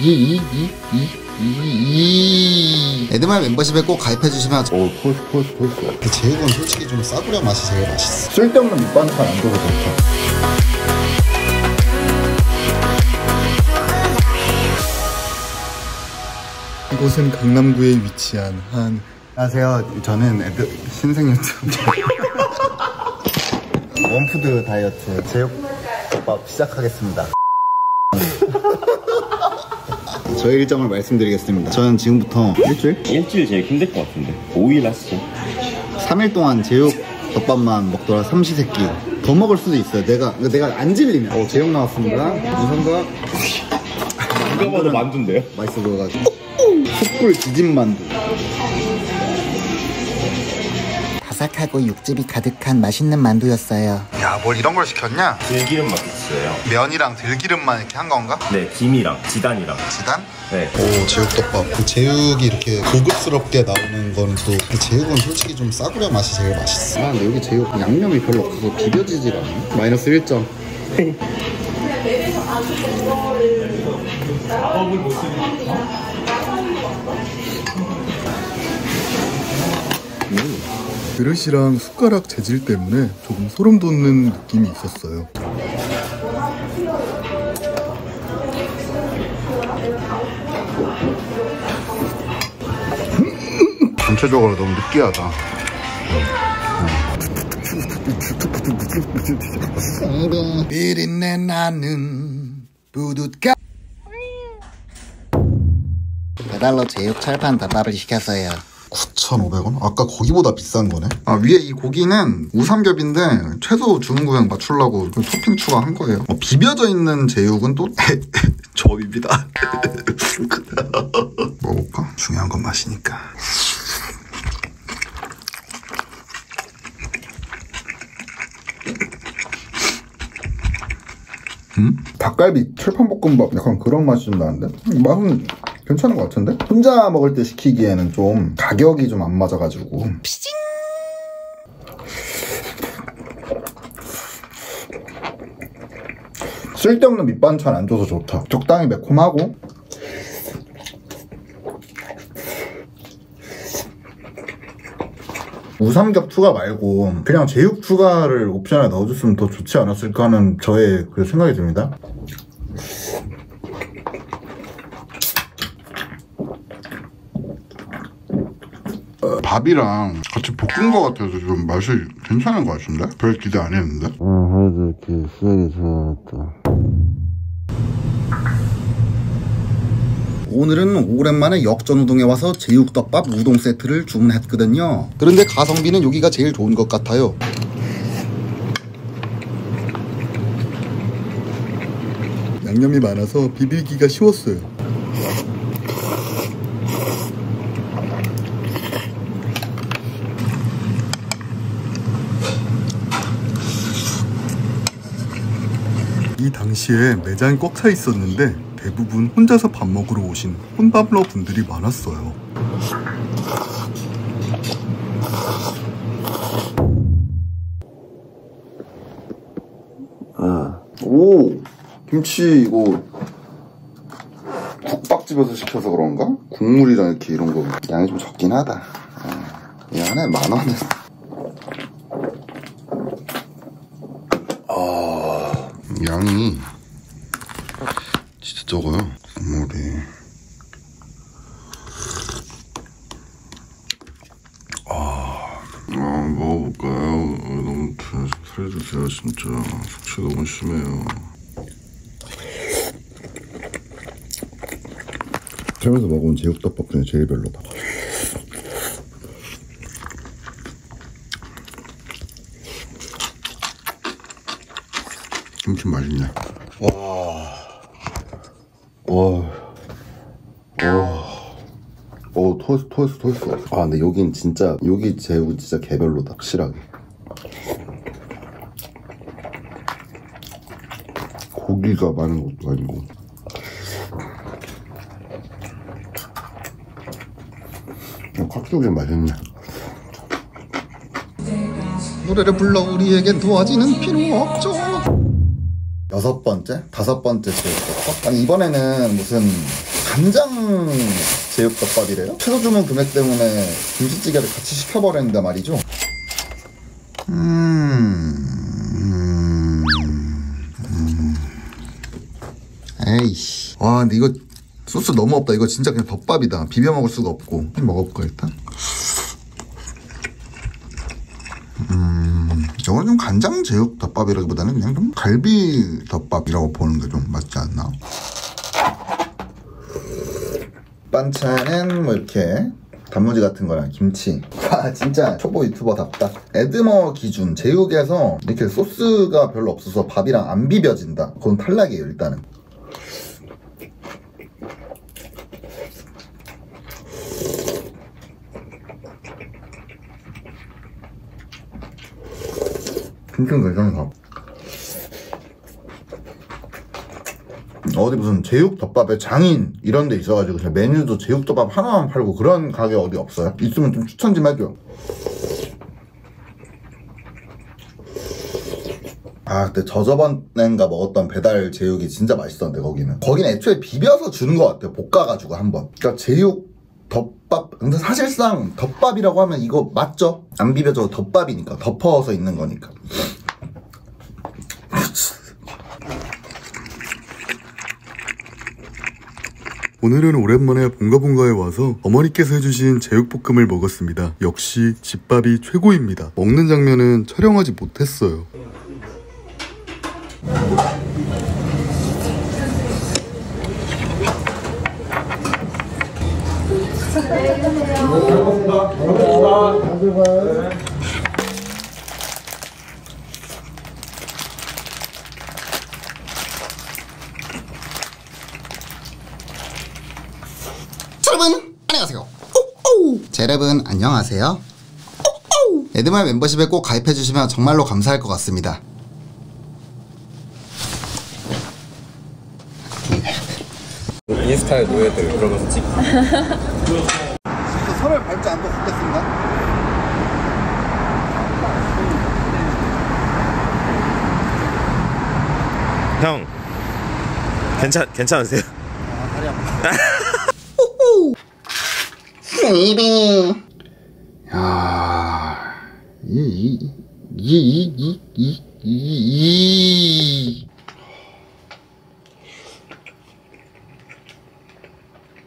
이이이이이이. 에드말 멤버십에 꼭 가입해주시면 오 포스 포스 포스 그 제육은 솔직히 좀 싸구려 맛이 제일 맛있어. 쓸데없는 밑반찬 안 줘도 좋다 이곳은 강남구에 위치한 한 안녕하세요. 저는 애드 신생 유튜브. 원푸드 다이어트 제육덮밥 시작하겠습니다 저의 일정을 말씀드리겠습니다. 저는 지금부터 일주일? 일주일 제일 힘들 것 같은데. 5일 하시죠. 3일 동안 제육 덮밥만 먹더라. 삼시세끼. 더 먹을 수도 있어요. 내가 내가 안 질리면. 어, 제육 나왔습니다. 우선과 누가 봐도 만두인데요? 맛있어 보여가지고. 숯불 지진 만두 바삭하고 육즙이 가득한 맛있는 만두였어요. 야 뭘 이런 걸 시켰냐? 들기름 맛 있어요. 면이랑 들기름만 이렇게 한 건가? 네 김이랑 지단이랑. 지단? 네. 오 제육덮밥. 그 제육이 이렇게 고급스럽게 나오는 거는 또그 제육은 솔직히 좀 싸구려 맛이 제일 맛있어. 아 근데 여기 제육 양념이 별로 없어서 비벼지질 않네. 마이너스 1점 그릇이랑 숟가락 재질 때문에 조금 소름 돋는 느낌이 있었어요. 전체적으로 너무 느끼하다 비린내 나는 부둣가 배달로 제육 철판 덮밥을 시켰어요 9,500원? 아까 고기보다 비싼 거네. 아, 위에 이 고기는 우삼겹인데 최소 중구형 맞추려고 그 토핑 추가한 거예요. 어, 비벼져 있는 제육은 또 저입니다. 먹어볼까? 중요한 건 맛이니까. 닭갈비 철판볶음밥 약간 그런 맛이 좀 나는데 맛은 괜찮은 것 같은데? 혼자 먹을 때 시키기에는 좀 가격이 좀 안 맞아가지고. 쓸데없는 밑반찬 안 줘서 좋다. 적당히 매콤하고. 우삼겹 추가 말고 그냥 제육 추가를 옵션에 넣어줬으면 더 좋지 않았을까 하는 저의 그 생각이 듭니다. 밥이랑 같이 볶은 거 같아서 좀 맛이 괜찮은 거 같은데? 별 기대 안 했는데? 오늘은 오랜만에 역전우동에 와서 제육덮밥 우동 세트를 주문했거든요 그런데 가성비는 여기가 제일 좋은 것 같아요 양념이 많아서 비비기가 쉬웠어요. 이 당시에 매장이 꽉 차 있었는데 대부분 혼자서 밥 먹으러 오신 혼밥러 분들이 많았어요. 오 김치 이거 국밥집에서 시켜서 그런가? 국물이랑 이렇게 이런 거 양이 좀 적긴 하다. 어, 이 안에 만 원에. 양이 진짜 적어요. 국물이. 아, 먹어볼까요? 너무 살려주세요, 진짜. 숙취 너무 심해요. 살면서 먹어본 제육덮밥 중에 제일 별로다. 김치 맛있네. 와, 와, 와. 오, 토스, 토스, 토스. 아, 근데 여긴 진짜, 여기 제육 진짜 개별로다. 확실하게. 고기가 많은 것도 아니고. 칵테일 맛있네. 노래를 불러 우리에겐 도와지는 필요 없죠 여섯 번째, 다섯 번째 제육덮밥. 아니 이번에는 무슨 간장 제육덮밥이래요? 최소 주문 금액 때문에 김치찌개를 같이 시켜버렸는데 말이죠. 음, 음, 음. 에이씨. 와, 근데 이거 소스 너무 없다. 이거 진짜 그냥 덮밥이다. 비벼 먹을 수가 없고. 먹어볼까, 일단? 음, 저거는 좀 간장 제육 덮밥이라기보다는 그냥 좀 갈비 덮밥이라고 보는 게 좀 맞지 않나? 반찬은 뭐 이렇게 단무지 같은 거랑 김치. 아 진짜 초보 유튜버답다. 에드머 기준 제육에서 이렇게 소스가 별로 없어서 밥이랑 안 비벼진다. 그건 탈락이에요 일단은. 진짜 괜찮다. 어디 무슨 제육덮밥의 장인 이런 데 있어가지고 그냥 메뉴도 제육덮밥 하나만 팔고 그런 가게 어디 없어요? 있으면 좀 추천 좀 해줘. 아, 근데 저 저번엔가 먹었던 배달 제육이 진짜 맛있었는데 거기는. 거기는 애초에 비벼서 주는 것 같아요. 볶아가지고 한번. 그러니까 제육 덮밥. 근데 사실상 덮밥이라고 하면 이거 맞죠? 안 비벼져도 덮밥이니까 덮어서 있는 거니까. 오늘은 오랜만에 봉가봉가에 와서 어머니께서 해주신 제육볶음을 먹었습니다. 역시 집밥이 최고입니다. 먹는 장면은 촬영하지 못했어요. 여러분 안녕하세요. 오오. 제 여러분 안녕하세요. 에드말 멤버십에 꼭 가입해 주시면 정말로 감사할 것 같습니다. 스타에 노예들 그러면서 찍. 설을 밟지 않고 걷겠습니다. 형. 괜찮 괜찮으세요? 베이비. 야, 이, 이, 이, 이, 이, 이,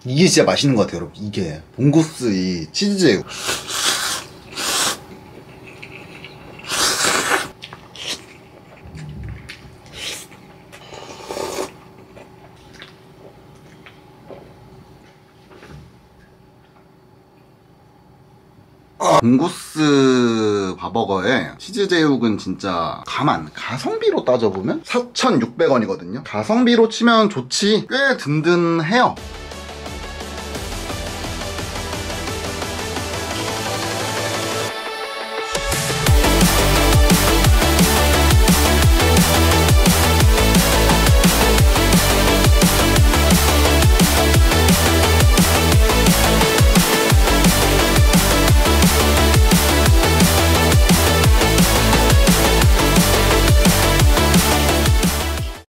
이. 이게 진짜 맛있는 것 같아요, 여러분. 이게 봉구스 이 치즈제육. 봉구스 바버거에 치즈 제육은 진짜 가만 가성비로 따져보면 4,600원이거든요 가성비로 치면 좋지 꽤 든든해요